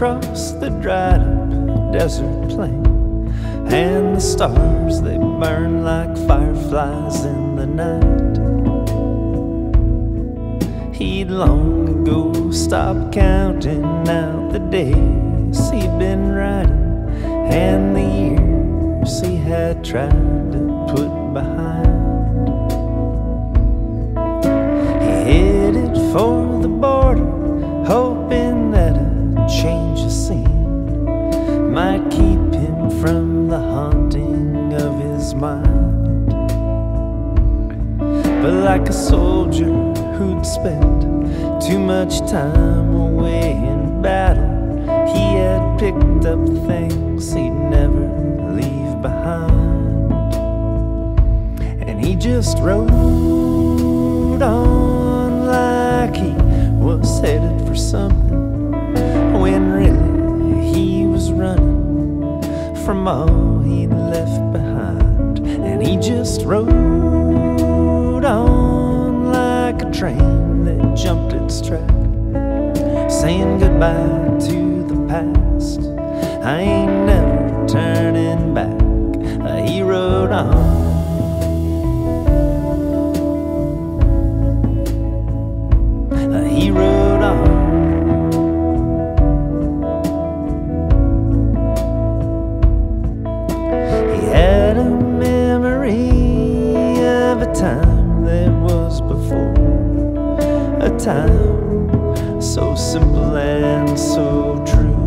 across the dried up desert plain. And the stars, they burn like fireflies in the night. He'd long ago stopped counting out the days he'd been riding and the years he had tried to put behind. Mind. But like a soldier who'd spent too much time away in battle, he had picked up things he'd never leave behind. And he just rode on like he was headed for something when really he was running from all he'd left behind. He just rode on like a train that jumped its track, saying goodbye to the past. I ain't never turning back. He rode on. That was before, a time so simple and so true.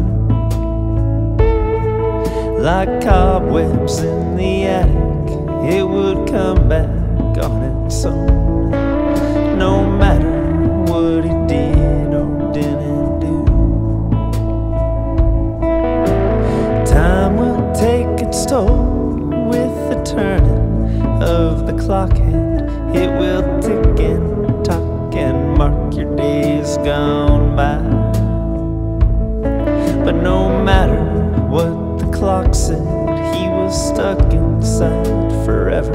Like cobwebs in the attic, it would come back on its own, no matter what he did or didn't do. Time will take its toll with the turning of the clock. It will tick and tock and mark your days gone by. But no matter what the clock said, he was stuck inside forever.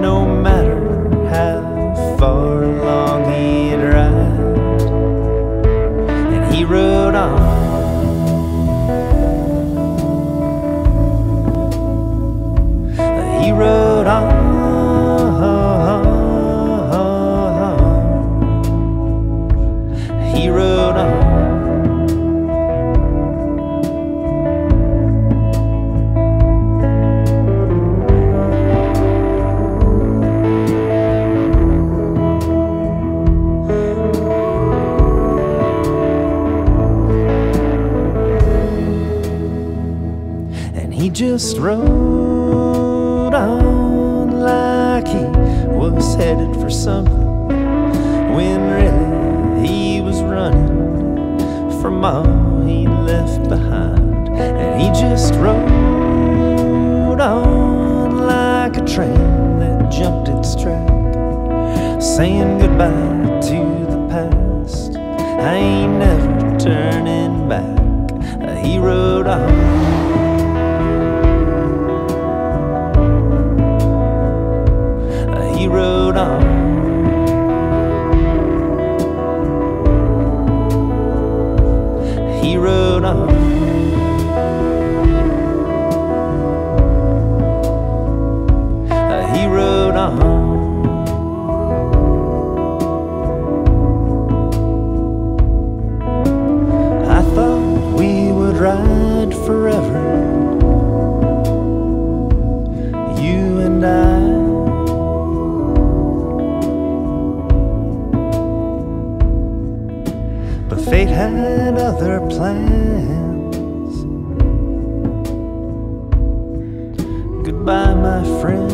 No matter how far along he'd ride, and he rode on. He rode just rode on like he was headed for something when really he was running from all he left behind. And he just rode on like a train that jumped its track, saying goodbye to the past. I ain't never turning back. He rode on. He rode on. But fate had other plans. Goodbye, my friend.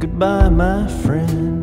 Goodbye, my friend.